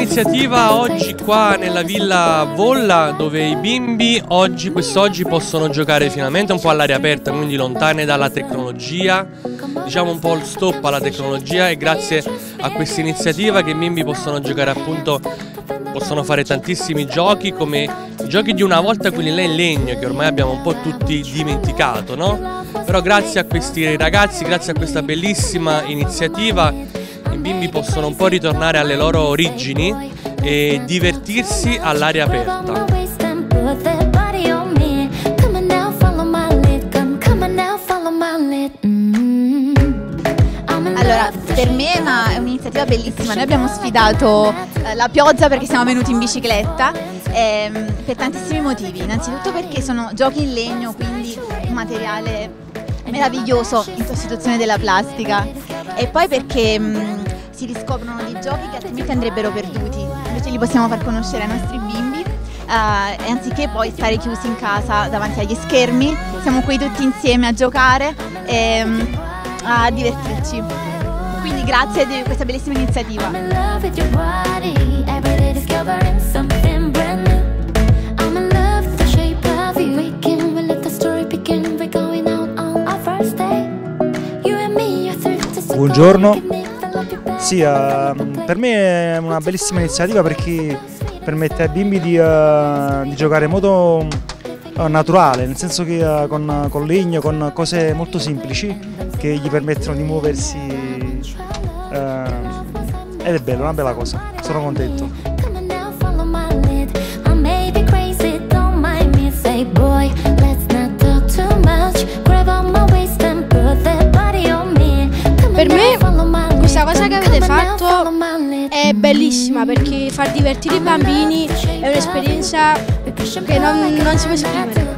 iniziativa oggi qua nella villa Volla dove i bimbi oggi, quest'oggi possono giocare finalmente un po' all'aria aperta, quindi lontane dalla tecnologia, diciamo un po' il stop alla tecnologia e grazie a questa iniziativa che i bimbi possono giocare appunto, possono fare tantissimi giochi come i giochi di una volta quelli là in legno che ormai abbiamo un po' tutti dimenticato, no? Però grazie a questi ragazzi, grazie a questa bellissima iniziativa bimbi possono un po' ritornare alle loro origini e divertirsi all'aria aperta. Allora, per me è, una, è un'iniziativa bellissima. Noi abbiamo sfidato eh, la pioggia perché siamo venuti in bicicletta ehm, per tantissimi motivi. Innanzitutto perché sono giochi in legno, quindi un materiale meraviglioso in sostituzione della plastica. E poi perché mh, si riscoprono dei giochi che altrimenti andrebbero perduti, invece li possiamo far conoscere ai nostri bimbi uh, e anziché poi stare chiusi in casa davanti agli schermi, siamo qui tutti insieme a giocare e um, a divertirci. Quindi grazie di questa bellissima iniziativa. Buongiorno, sì, uh, per me è una bellissima iniziativa perché permette ai bimbi di, uh, di giocare in modo uh, naturale, nel senso che eh, con, con, legno, con cose molto semplici che gli permettono di muoversi ed è bello, una bella cosa, sono contento. Fatto è bellissima perché far divertire i bambini è un'esperienza che non, non si può esprimere.